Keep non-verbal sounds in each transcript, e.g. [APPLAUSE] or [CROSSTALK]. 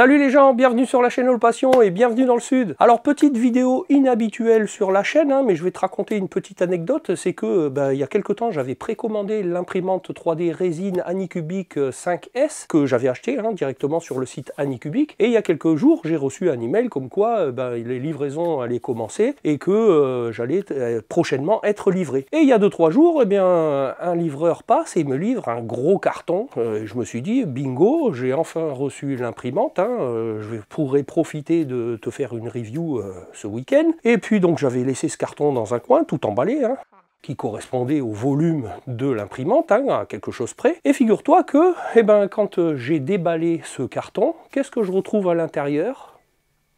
Salut les gens, bienvenue sur la chaîne All Passion et bienvenue dans le Sud. Alors petite vidéo inhabituelle sur la chaîne, hein, mais je vais te raconter une petite anecdote, c'est que bah, il y a quelques temps j'avais précommandé l'imprimante 3D résine Anycubic 5S que j'avais acheté hein, directement sur le site Anycubic et il y a quelques jours j'ai reçu un email comme quoi bah, les livraisons allaient commencer et que euh, j'allais euh, prochainement être livré. Et il y a 2-3 jours, eh bien, un livreur passe et me livre un gros carton. Euh, je me suis dit bingo, j'ai enfin reçu l'imprimante euh, je pourrais profiter de te faire une review euh, ce week-end. Et puis donc j'avais laissé ce carton dans un coin, tout emballé, hein, qui correspondait au volume de l'imprimante, hein, à quelque chose près. Et figure-toi que, eh ben, quand euh, j'ai déballé ce carton, qu'est-ce que je retrouve à l'intérieur?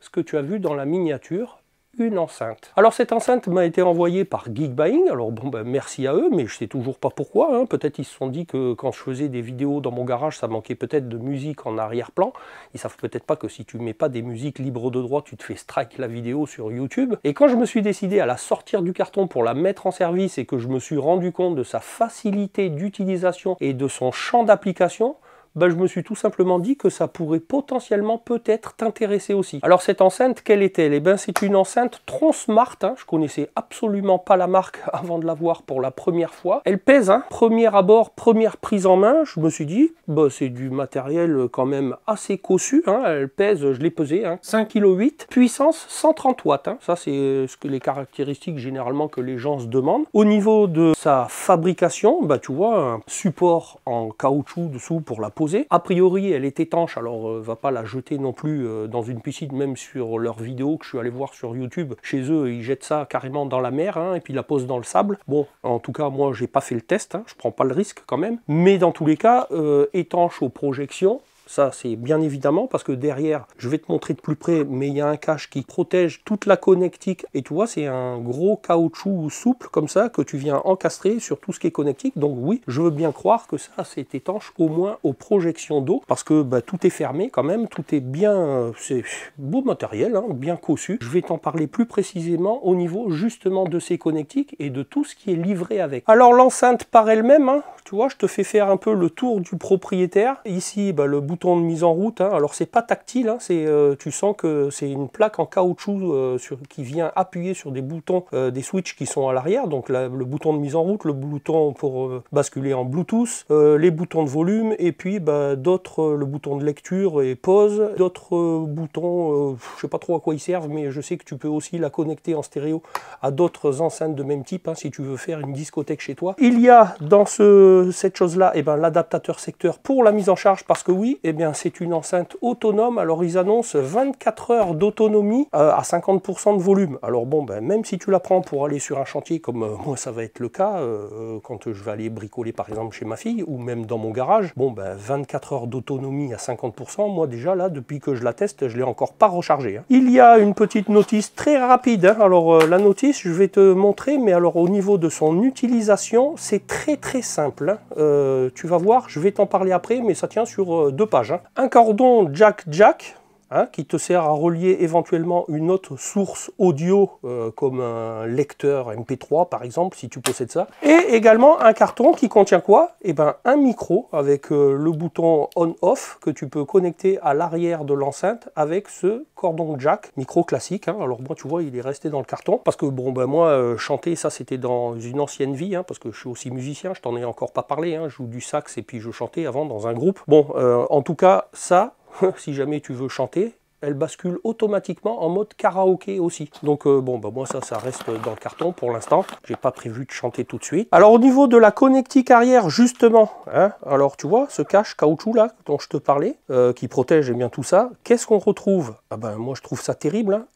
Ce que tu as vu dans la miniature, une enceinte. Alors cette enceinte m'a été envoyée par Geekbuying, alors bon ben merci à eux, mais je sais toujours pas pourquoi, hein. peut-être ils se sont dit que quand je faisais des vidéos dans mon garage, ça manquait peut-être de musique en arrière-plan, ils savent peut-être pas que si tu mets pas des musiques libres de droit, tu te fais strike la vidéo sur YouTube, et quand je me suis décidé à la sortir du carton pour la mettre en service et que je me suis rendu compte de sa facilité d'utilisation et de son champ d'application, bah, je me suis tout simplement dit que ça pourrait potentiellement peut-être t'intéresser aussi. Alors cette enceinte, quelle est-elle? Eh bien c'est une enceinte Tron Smart, hein. je connaissais absolument pas la marque [LAUGHS] avant de la voir pour la première fois. Elle pèse, hein. premier abord, première prise en main, je me suis dit, bah, c'est du matériel quand même assez cossu, hein. elle pèse, je l'ai pesé, 5 kg 8, puissance 130 watts, ça c'est ce que les caractéristiques généralement que les gens se demandent. Au niveau de sa fabrication, bah, tu vois, un support en caoutchouc dessous pour la pose a priori, elle est étanche, alors euh, va pas la jeter non plus euh, dans une piscine, même sur leurs vidéos que je suis allé voir sur YouTube. Chez eux, ils jettent ça carrément dans la mer hein, et puis la posent dans le sable. Bon, en tout cas, moi, j'ai pas fait le test, hein, je prends pas le risque quand même. Mais dans tous les cas, euh, étanche aux projections, ça, c'est bien évidemment parce que derrière, je vais te montrer de plus près, mais il y a un cache qui protège toute la connectique. Et tu vois, c'est un gros caoutchouc souple comme ça que tu viens encastrer sur tout ce qui est connectique. Donc oui, je veux bien croire que ça, c'est étanche au moins aux projections d'eau parce que bah, tout est fermé quand même, tout est bien, c'est beau matériel, hein, bien cossu. Je vais t'en parler plus précisément au niveau justement de ces connectiques et de tout ce qui est livré avec. Alors l'enceinte par elle-même, hein, tu vois, je te fais faire un peu le tour du propriétaire. Ici, bah, le bouton de mise en route. Hein. Alors, c'est pas tactile, hein. c'est, euh, tu sens que c'est une plaque en caoutchouc euh, sur, qui vient appuyer sur des boutons, euh, des switches qui sont à l'arrière. Donc, le bouton de mise en route, le bouton pour basculer en Bluetooth, les boutons de volume, et puis bah, d'autres, le bouton de lecture et pause, d'autres boutons, je sais pas trop à quoi ils servent, mais je sais que tu peux aussi la connecter en stéréo à d'autres enceintes de même type, hein, si tu veux faire une discothèque chez toi. Il y a dans ce cette chose-là, et eh ben, l'adaptateur secteur pour la mise en charge, parce que oui, eh bien, c'est une enceinte autonome. Alors, ils annoncent 24 heures d'autonomie euh, à 50% de volume. Alors, bon, ben, même si tu la prends pour aller sur un chantier, comme euh, moi, ça va être le cas, euh, quand je vais aller bricoler, par exemple, chez ma fille, ou même dans mon garage, bon, ben, 24 heures d'autonomie à 50%, moi, déjà, là, depuis que je la teste, je l'ai encore pas rechargé. Hein. Il y a une petite notice très rapide. Hein. Alors, la notice, je vais te montrer, mais alors, au niveau de son utilisation, c'est très, très simple. Hein. Tu vas voir, je vais t'en parler après, mais ça tient sur deux pages. Hein. Un cordon jack-jack, Hein, qui te sert à relier éventuellement une autre source audio euh, comme un lecteur MP3 par exemple si tu possèdes ça et également un carton qui contient quoi? Eh ben un micro avec euh, le bouton on-off que tu peux connecter à l'arrière de l'enceinte avec ce cordon jack micro classique hein. alors moi tu vois il est resté dans le carton parce que bon ben moi euh, chanter ça c'était dans une ancienne vie hein, parce que je suis aussi musicien je t'en ai encore pas parlé je joue du sax et puis je chantais avant dans un groupe. Bon en tout cas ça [LAUGHS] si jamais tu veux chanter, elle bascule automatiquement en mode karaoké aussi. Donc euh, bon, bah moi ça, ça reste dans le carton pour l'instant. J'ai pas prévu de chanter tout de suite. Alors au niveau de la connectique arrière, justement, hein, alors tu vois, ce cache caoutchouc là dont je te parlais, euh, qui protège et bien tout ça, qu'est-ce qu'on retrouve? Ah ben moi je trouve ça terrible, hein.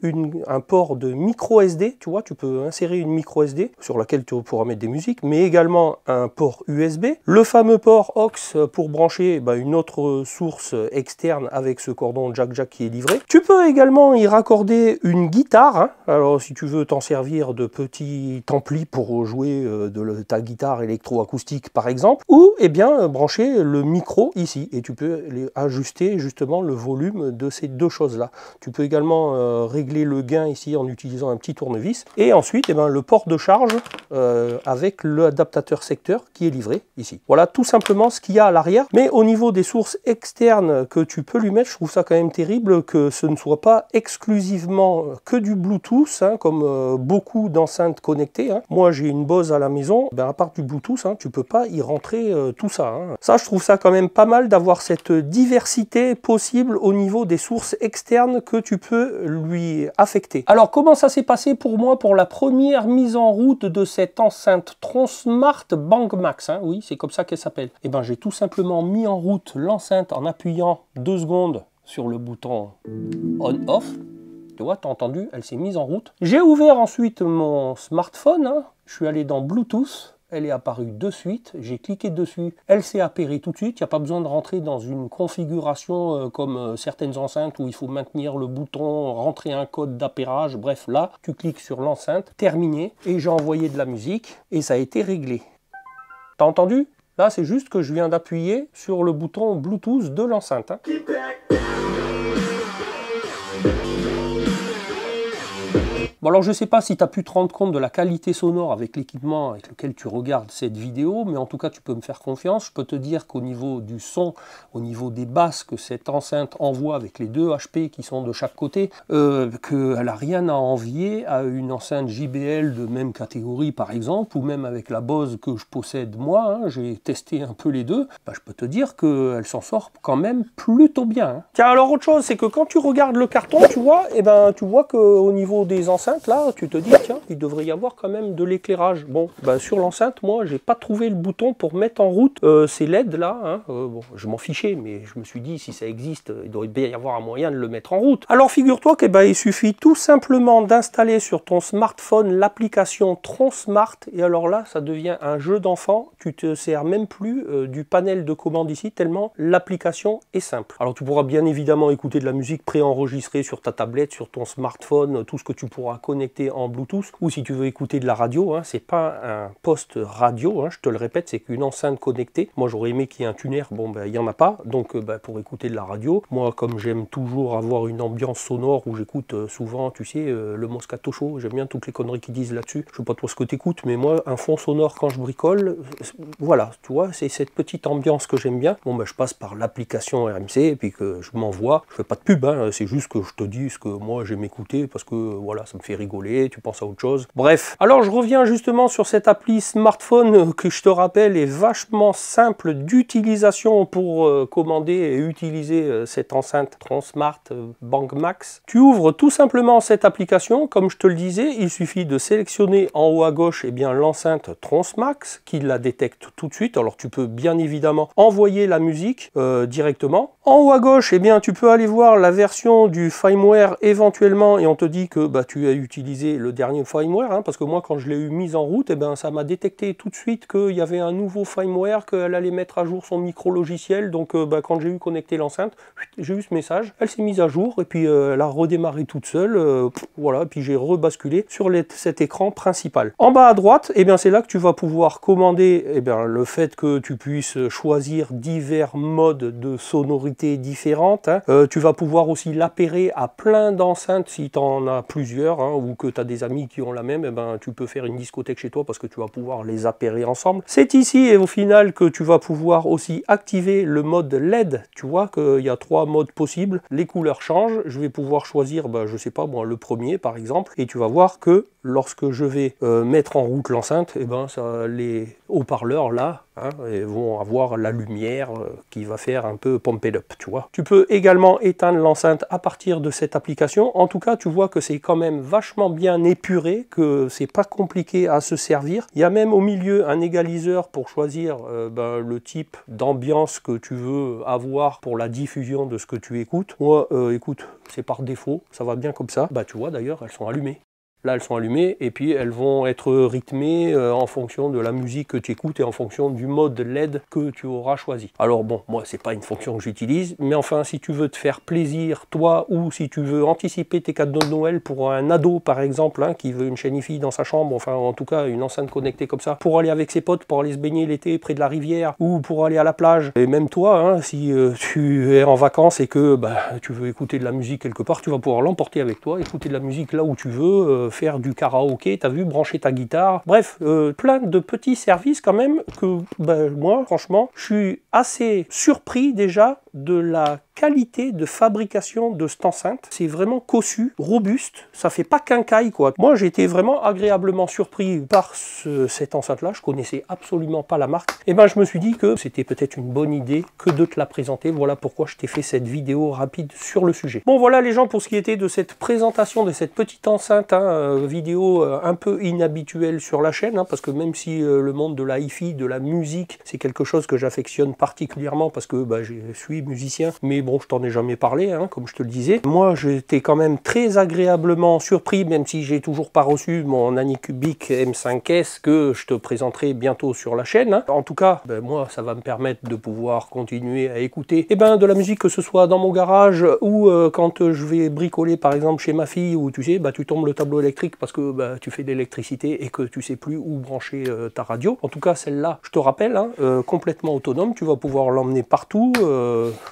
Un port de micro SD, tu vois, tu peux insérer une micro SD sur laquelle tu pourras mettre des musiques, mais également un port USB, le fameux port aux pour brancher bah, une autre source externe avec ce cordon jack-jack qui est livré Tu peux également y raccorder une guitare. Hein. Alors si tu veux t'en servir de petit ampli pour jouer euh, de ta guitare électroacoustique par exemple, ou eh bien brancher le micro ici et tu peux ajuster justement le volume de ces deux choses-là. Tu peux également euh, régler le gain ici en utilisant un petit tournevis et ensuite eh bien, le port de charge euh, avec l'adaptateur secteur qui est livré ici. Voilà tout simplement ce qu'il y a à l'arrière. Mais au niveau des sources externes que tu peux lui mettre, je trouve ça quand même terrible que ce ne soit pas exclusivement que du Bluetooth, hein, comme euh, beaucoup d'enceintes connectées. Hein. Moi j'ai une Bose à la maison, ben, à part du Bluetooth, hein, tu peux pas y rentrer euh, tout ça. Ça je trouve ça quand même pas mal d'avoir cette diversité possible au niveau des sources externes que tu peux lui affecter. Alors comment ça s'est passé pour moi pour la première mise en route de cette enceinte Tronsmart Bangmax Oui, c'est comme ça qu'elle s'appelle. Et eh ben j'ai tout simplement mis en route l'enceinte en appuyant deux secondes sur le bouton on-off. Tu vois, t'as entendu, elle s'est mise en route. J'ai ouvert ensuite mon smartphone, hein. je suis allé dans Bluetooth, elle est apparue de suite, j'ai cliqué dessus, elle s'est appairée tout de suite, il n'y a pas besoin de rentrer dans une configuration euh, comme euh, certaines enceintes où il faut maintenir le bouton, rentrer un code d'appairage, bref là, tu cliques sur l'enceinte, terminé, et j'ai envoyé de la musique, et ça a été réglé. T'as entendu? Là, c'est juste que je viens d'appuyer sur le bouton Bluetooth de l'enceinte. Hein. Bon alors je ne sais pas si tu as pu te rendre compte de la qualité sonore avec l'équipement avec lequel tu regardes cette vidéo, mais en tout cas tu peux me faire confiance. Je peux te dire qu'au niveau du son, au niveau des basses que cette enceinte envoie avec les deux HP qui sont de chaque côté, euh, qu'elle n'a rien à envier à une enceinte JBL de même catégorie par exemple, ou même avec la Bose que je possède moi, hein, j'ai testé un peu les deux, bah, je peux te dire qu'elle s'en sort quand même plutôt bien. Hein. Tiens alors autre chose, c'est que quand tu regardes le carton, tu vois, eh ben, tu vois qu'au niveau des enceintes, là, tu te dis, tiens, il devrait y avoir quand même de l'éclairage. Bon, bah, sur l'enceinte, moi, j'ai pas trouvé le bouton pour mettre en route euh, ces LED là. Hein. Euh, bon, je m'en fichais, mais je me suis dit, si ça existe, il doit bien y avoir un moyen de le mettre en route. Alors, figure-toi qu'il il suffit tout simplement d'installer sur ton smartphone l'application TronSmart. Et alors là, ça devient un jeu d'enfant. Tu te sers même plus euh, du panel de commande ici, tellement l'application est simple. Alors, tu pourras bien évidemment écouter de la musique préenregistrée sur ta tablette, sur ton smartphone, tout ce que tu pourras connecté en Bluetooth ou si tu veux écouter de la radio, hein, c'est pas un poste radio, hein, je te le répète, c'est qu'une enceinte connectée. Moi j'aurais aimé qu'il y ait un tuner, bon ben il n'y en a pas, donc euh, ben, pour écouter de la radio, moi comme j'aime toujours avoir une ambiance sonore où j'écoute euh, souvent, tu sais, euh, le Moscato Show, j'aime bien toutes les conneries qu'ils disent là-dessus. Je sais pas toi ce que tu écoutes, mais moi un fond sonore quand je bricole, voilà, tu vois, c'est cette petite ambiance que j'aime bien. Bon ben je passe par l'application RMC et puis que je m'envoie, je fais pas de pub, hein, c'est juste que je te dis ce que moi j'aime écouter parce que voilà, ça me fait rigoler, tu penses à autre chose. Bref, alors je reviens justement sur cette appli smartphone que je te rappelle est vachement simple d'utilisation pour euh, commander et utiliser euh, cette enceinte Transmart euh, Bank Max. Tu ouvres tout simplement cette application, comme je te le disais, il suffit de sélectionner en haut à gauche et eh bien l'enceinte Transmax qui la détecte tout de suite. Alors tu peux bien évidemment envoyer la musique directement. En haut à gauche, eh bien tu peux aller voir la version du firmware éventuellement et on te dit que bah, tu as utiliser le dernier firmware, hein, parce que moi quand je l'ai eu mise en route, eh ben, ça m'a détecté tout de suite qu'il y avait un nouveau firmware, qu'elle allait mettre à jour son micro-logiciel, donc euh, bah, quand j'ai eu connecté l'enceinte, j'ai eu ce message, elle s'est mise à jour, et puis euh, elle a redémarré toute seule, euh, voilà, puis j'ai rebasculé sur cet écran principal. En bas à droite, eh bien c'est là que tu vas pouvoir commander et bien, le fait que tu puisses choisir divers modes de sonorité différentes, hein. tu vas pouvoir aussi l'appairer à plein d'enceintes si tu en as plusieurs, hein, ou que tu as des amis qui ont la même, et eh ben, tu peux faire une discothèque chez toi parce que tu vas pouvoir les appairer ensemble. C'est ici et au final que tu vas pouvoir aussi activer le mode LED. Tu vois qu'il y a trois modes possibles. Les couleurs changent. Je vais pouvoir choisir, ben, je sais pas, moi, le premier par exemple. Et tu vas voir que lorsque je vais euh, mettre en route l'enceinte, et eh ben, ça, les haut-parleurs là hein, vont avoir la lumière euh, qui va faire un peu pump it up, tu vois. Tu peux également éteindre l'enceinte à partir de cette application. En tout cas, tu vois que c'est quand même vachement bien épuré, que c'est pas compliqué à se servir. Il y a même au milieu un égaliseur pour choisir euh, ben, le type d'ambiance que tu veux avoir pour la diffusion de ce que tu écoutes. Moi, écoute, c'est par défaut, ça va bien comme ça. Bah tu vois d'ailleurs, elles sont allumées. Là, elles sont allumées et puis elles vont être rythmées euh, en fonction de la musique que tu écoutes et en fonction du mode LED que tu auras choisi. Alors bon, moi, c'est pas une fonction que j'utilise, mais enfin, si tu veux te faire plaisir, toi, ou si tu veux anticiper tes cadeaux de Noël pour un ado, par exemple, hein, qui veut une chaîne IFI dans sa chambre, enfin, en tout cas, une enceinte connectée comme ça, pour aller avec ses potes, pour aller se baigner l'été près de la rivière, ou pour aller à la plage. Et même toi, hein, si euh, [LAUGHS] tu es en vacances et que bah, tu veux écouter de la musique quelque part, tu vas pouvoir l'emporter avec toi, écouter de la musique là où tu veux, euh, faire du karaoké, t'as vu, brancher ta guitare. Bref, euh, plein de petits services quand même que bah, moi, franchement, je suis assez surpris déjà de la qualité de fabrication de cette enceinte. C'est vraiment cossu, robuste, ça fait pas quincaille quoi. Moi été vraiment agréablement surpris par cette enceinte là, je connaissais absolument pas la marque. Et eh ben je me suis dit que c'était peut-être une bonne idée que de te la présenter. Voilà pourquoi je t'ai fait cette vidéo rapide sur le sujet. Bon voilà les gens pour ce qui était de cette présentation de cette petite enceinte, hein, euh, vidéo euh, un peu inhabituelle sur la chaîne, hein, parce que même si euh, le monde de la hi-fi, de la musique, c'est quelque chose que j'affectionne particulièrement parce que bah, je suis musicien, mais bon, je t'en ai jamais parlé, hein, comme je te le disais. Moi, j'étais quand même très agréablement surpris, même si j'ai toujours pas reçu mon Anycubic M5S que je te présenterai bientôt sur la chaîne. Hein. En tout cas, ben, moi, ça va me permettre de pouvoir continuer à écouter et eh ben, de la musique, que ce soit dans mon garage ou euh, quand je vais bricoler, par exemple, chez ma fille, où tu sais, bah, tu tombes le tableau électrique parce que bah, tu fais de l'électricité et que tu sais plus où brancher euh, ta radio. En tout cas, celle-là, je te rappelle, hein, euh, complètement autonome, tu vas pouvoir l'emmener partout.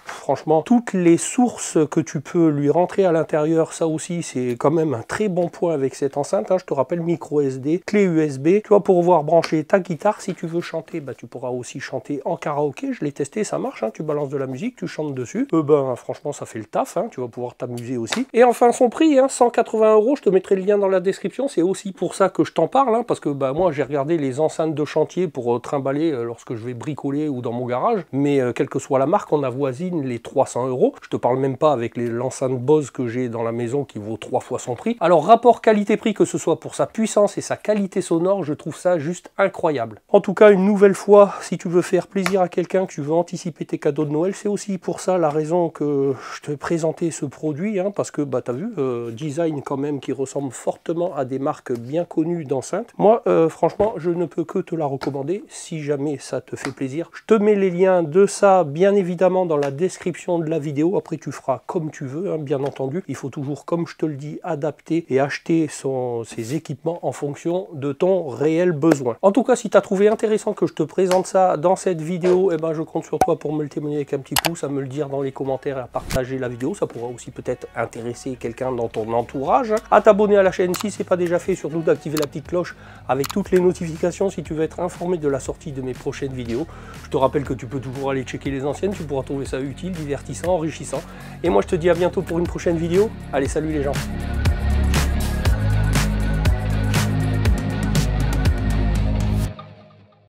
Franchement, toutes les sources que tu peux lui rentrer à l'intérieur, ça aussi c'est quand même un très bon point avec cette enceinte. Hein. Je te rappelle micro SD, clé USB. Tu vas pouvoir brancher ta guitare. Si tu veux chanter, bah, tu pourras aussi chanter en karaoké. Je l'ai testé, ça marche. Hein. Tu balances de la musique, tu chantes dessus. Euh, ben, franchement, ça fait le taf. Hein. Tu vas pouvoir t'amuser aussi. Et enfin, son prix, 180 euros. Je te mettrai le lien dans la description. C'est aussi pour ça que je t'en parle. parce que bah, moi, j'ai regardé les enceintes de chantier pour euh, trimballer euh, lorsque je vais bricoler ou dans mon garage. Mais quelle que soit la marque, on les 300 euros. Je te parle même pas avec l'enceinte Bose que j'ai dans la maison qui vaut trois fois son prix. Alors rapport qualité-prix, que ce soit pour sa puissance et sa qualité sonore, je trouve ça juste incroyable. En tout cas, une nouvelle fois, si tu veux faire plaisir à quelqu'un, que tu veux anticiper tes cadeaux de Noël, c'est aussi pour ça la raison que je te présentais ce produit, hein, parce que bah as vu, euh, design quand même qui ressemble fortement à des marques bien connues d'enceintes. Moi, euh, franchement, je ne peux que te la recommander si jamais ça te fait plaisir. Je te mets les liens de ça, bien évidemment, dans la description de la vidéo. Après, tu feras comme tu veux, hein, bien entendu. Il faut toujours, comme je te le dis, adapter et acheter son, ses équipements en fonction de ton réel besoin. En tout cas, si tu as trouvé intéressant que je te présente ça dans cette vidéo, eh ben, je compte sur toi pour me le témoigner avec un petit pouce, à me le dire dans les commentaires et à partager la vidéo. Ça pourra aussi peut-être intéresser quelqu'un dans ton entourage. À t'abonner à la chaîne si ce n'est pas déjà fait, surtout d'activer la petite cloche avec toutes les notifications si tu veux être informé de la sortie de mes prochaines vidéos. Je te rappelle que tu peux toujours aller checker les anciennes, tu pourras trouver utile, divertissant, enrichissant. Et moi je te dis à bientôt pour une prochaine vidéo. Allez, salut les gens